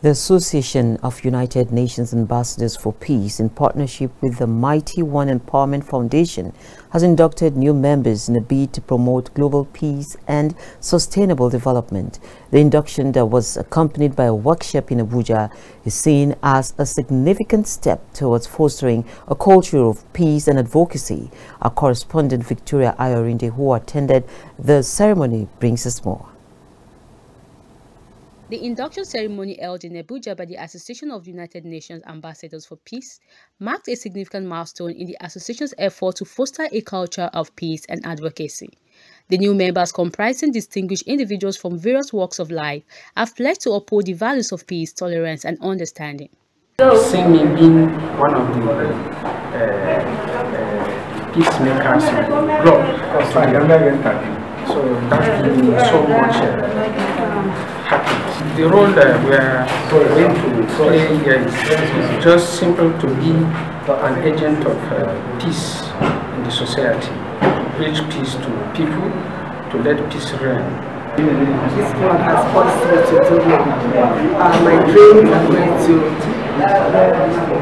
The Association of United Nations Ambassadors for Peace, in partnership with the Mighty One Empowerment Foundation, has inducted new members in a bid to promote global peace and sustainable development. The induction that was accompanied by a workshop in Abuja is seen as a significant step towards fostering a culture of peace and advocacy. Our correspondent Victoria Ayorinde, who attended the ceremony, brings us more. The induction ceremony held in Abuja by the Association of United Nations Ambassadors for Peace marked a significant milestone in the association's effort to foster a culture of peace and advocacy. The new members, comprising distinguished individuals from various walks of life, have pledged to uphold the values of peace, tolerance, and understanding. Seeing me being one of the uh, uh, peacemakers of the globe, so that gives me so much uh, happy. The role that we are going to play here is just simple to be an agent of uh, peace in the society, to reach peace to people, to let peace reign. This one has caused me to do uh, my dreams are going to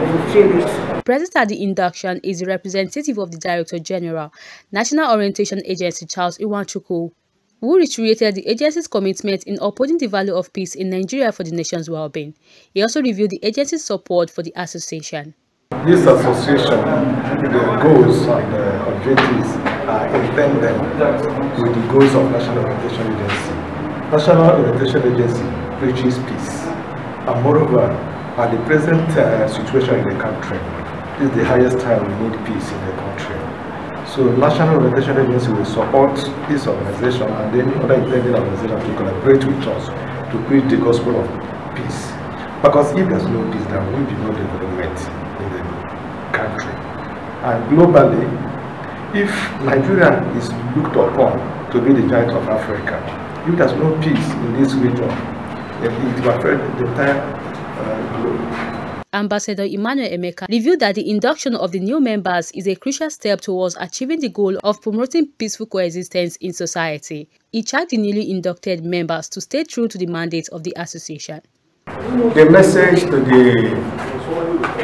fulfill it. Present at the induction is the representative of the Director General, National Orientation Agency Charles Iwanchukwu, who reiterated the agency's commitment in upholding the value of peace in Nigeria for the nation's well-being. He also reviewed the agency's support for the association. This association, the goals and the objectives are intended with the goals of National Orientation Agency. National Orientation Agency preaches peace. And moreover, at the present uh, situation in the country, this is the highest time we need peace in the country. So National Orientation Agency will support this organization and any other intended organization to collaborate with us to preach the gospel of peace. Because if there's no peace, there will be no development in the country. And globally, if Nigeria is looked upon to be the giant of Africa, if there's no peace in this region, it will affect the entire uh. Ambassador Emmanuel Emeka revealed that the induction of the new members is a crucial step towards achieving the goal of promoting peaceful coexistence in society. He charged the newly inducted members to stay true to the mandate of the association. The message to the,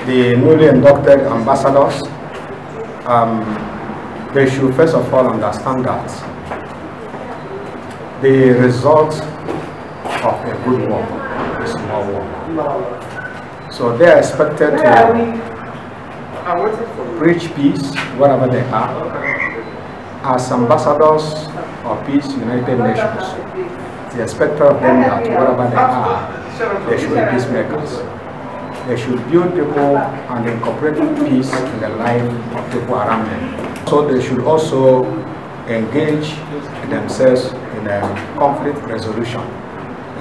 the newly inducted ambassadors, um, they should first of all understand that the result of a good work is more work. So they are expected to preach peace wherever they are. As ambassadors of peace, United Nations, the expected of them that wherever they are, they should be peacemakers. They should build people and incorporate peace in the life of people around them. So they should also engage themselves in a conflict resolution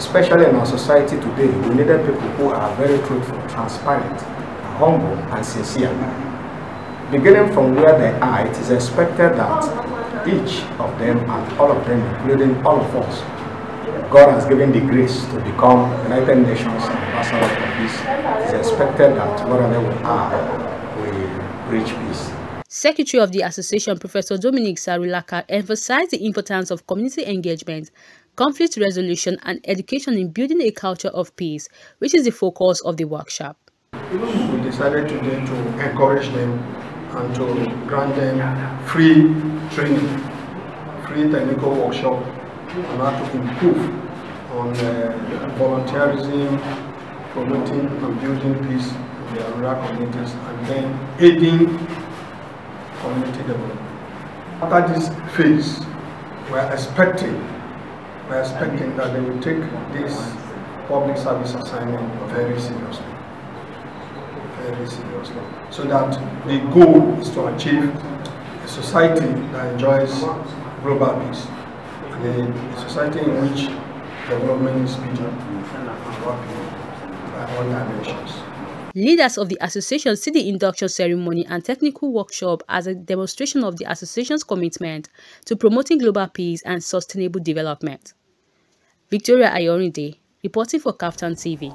especially in our society today, we needed people who are very truthful, transparent, humble, and sincere. Beginning from where they are, it is expected that each of them and all of them, including all of us, God has given the grace to become United Nations ambassadors for peace. It is expected that wherever we are, we reach peace. Secretary of the Association, Professor Dominic Sarulaka, emphasized the importance of community engagement conflict resolution and education in building a culture of peace, which is the focus of the workshop. We decided today to encourage them and to grant them free training, free technical workshop on how to improve on uh, volunteerism, promoting and building peace in the rural communities, and then aiding community development. After this phase, we are expecting we are expecting that they will take this public service assignment very seriously. Very seriously. So that the goal is to achieve a society that enjoys global peace. And a society in which development is speedy and rapid by all dimensions. Leaders of the association see the induction ceremony and technical workshop as a demonstration of the association's commitment to promoting global peace and sustainable development. Victoria Ayorinde, reporting for Kaftan TV.